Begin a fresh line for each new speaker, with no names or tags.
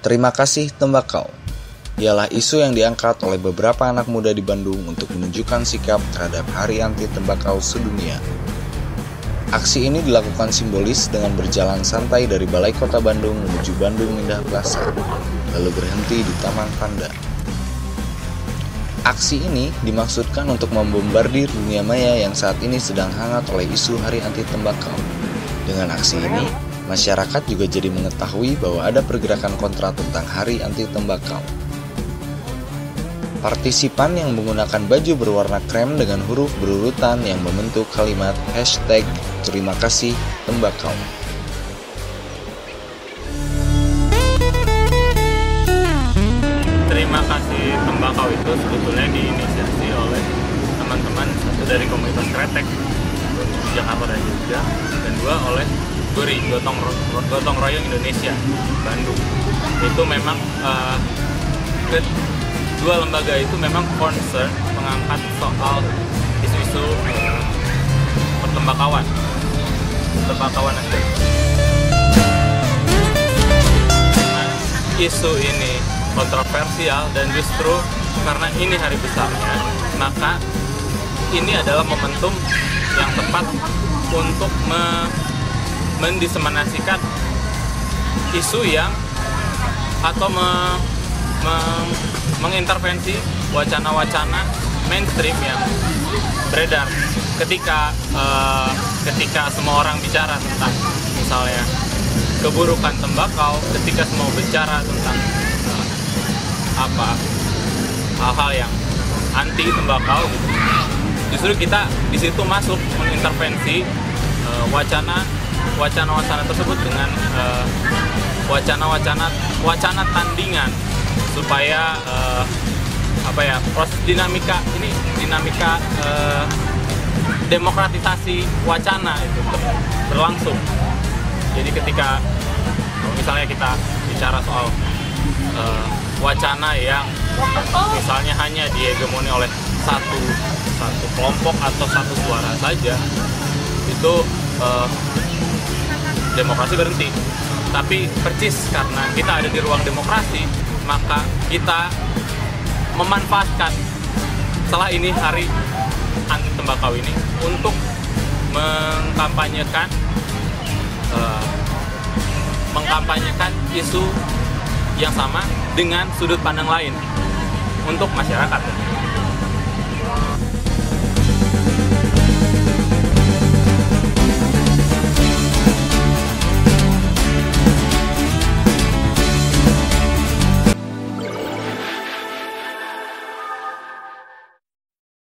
Terima kasih tembakau. Ialah isu yang diangkat oleh beberapa anak muda di Bandung untuk menunjukkan sikap terhadap Hari Anti Tembakau Sedunia. Aksi ini dilakukan simbolis dengan berjalan santai dari Balai Kota Bandung menuju Bandung Indah Plaza, lalu berhenti di Taman Panda. Aksi ini dimaksudkan untuk membombardir dunia maya yang saat ini sedang hangat oleh isu Hari Anti Tembakau. Dengan aksi ini, masyarakat juga jadi mengetahui bahwa ada pergerakan kontra tentang Hari Anti Tembakau. Partisipan yang menggunakan baju berwarna krem dengan huruf berurutan yang membentuk kalimat hashtag terima kasih tembakau.
Terima kasih tembakau itu sebetulnya diinisiasi oleh teman-teman dari komunitas kretek GORI Gotong, Gotong Royong Indonesia Bandung. Itu memang uh, dua lembaga itu memang concern mengangkat soal isu-isu uh, pertembakauan pertembakauan aja. Nah, isu ini kontroversial dan justru karena ini hari besarnya maka ini adalah momentum yang tepat untuk me mendiseminasikan isu yang atau me, me, mengintervensi wacana-wacana mainstream yang beredar ketika uh, ketika semua orang bicara tentang misalnya keburukan tembakau ketika semua bicara tentang uh, apa hal-hal yang anti tembakau. Gitu justru kita di situ masuk mengintervensi uh, wacana wacana-wacana tersebut dengan wacana-wacana uh, wacana tandingan supaya uh, apa ya proses dinamika ini dinamika uh, demokratisasi wacana itu berlangsung. Jadi ketika misalnya kita bicara soal uh, wacana yang misalnya hanya dihegemoni oleh satu satu kelompok atau satu suara saja itu uh, demokrasi berhenti. Tapi percis karena kita ada di ruang demokrasi maka kita memanfaatkan setelah ini hari anti tembakau ini untuk mengkampanyekan uh, mengkampanyekan isu yang sama dengan sudut pandang lain untuk masyarakat